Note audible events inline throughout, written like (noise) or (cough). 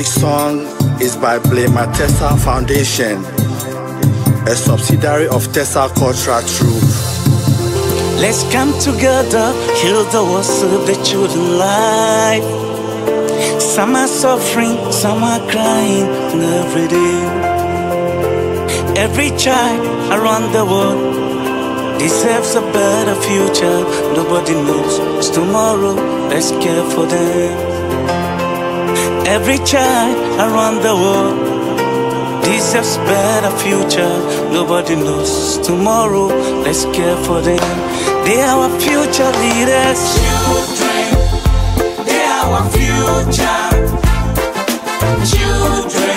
music song is by Blema Tesaa Foundation, a subsidiary of Tesaa Cultural Troupe. Let's come together, heal the world, save the children life. Some are suffering, some are crying every day. Every child around the world deserves a better future. Nobody knows tomorrow. Let's care for them. Every child around the world deserves better future. Nobody knows tomorrow. Let's care for them. They are our future leaders. Children, they are our future. Children,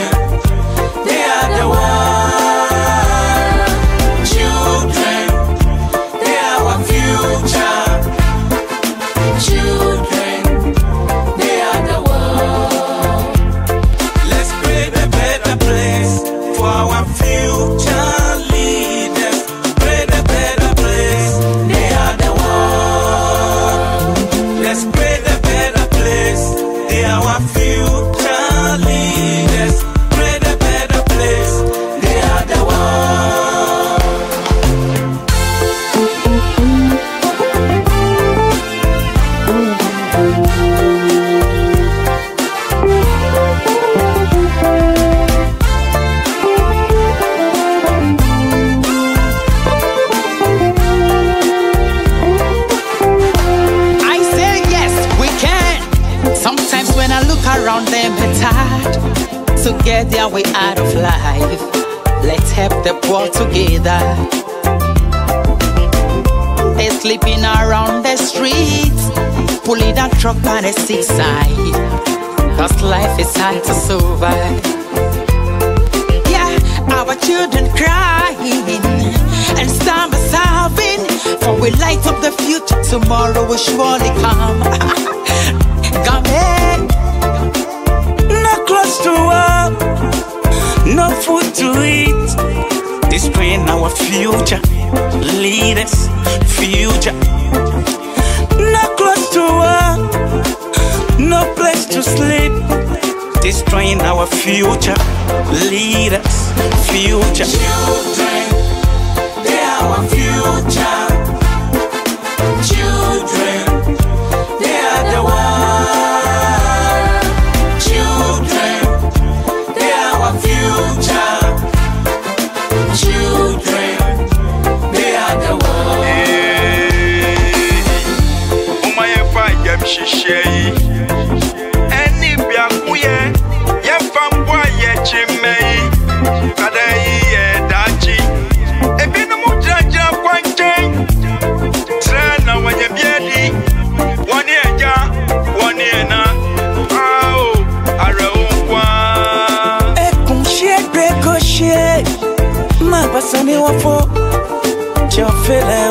look around them, it's hard to get their way out of life. Let's help the poor together. They're sleeping around the streets, pulling a truck by the seaside. Cause life is hard to survive. Yeah, our children crying and some are starving. For we light up the future, tomorrow will surely come. (laughs) come in. To eat. Destroying our future leaders, future. No clothes to wear, no place to sleep. Destroying our future leaders, future. Children, they are our future. Children, they are the world. Children, they are our future. hyehyɛ yi ɛne biako yɛ yɛmfa mboa yɛkye mma yi kada yi yɛ daakye ebinom gyinagyina kwa nkyɛn serɛ na wɔnyɛ bi adi wɔne agya wɔne ɛna ao awerɛwo nkoa ɛkomhyie brɛkohyie ma basane wɔfo kyɛfele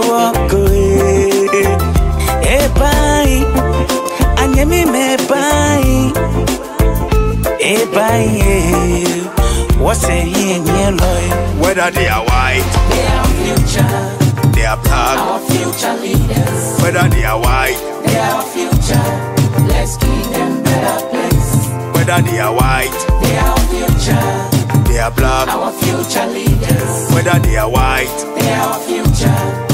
Ebai What's a yellow whether they are white They are future, they are black our future leaders. whether they are white They are future. Let's give them better place. whether they are white They are future, they are black our future leaders. whether they are white They are future.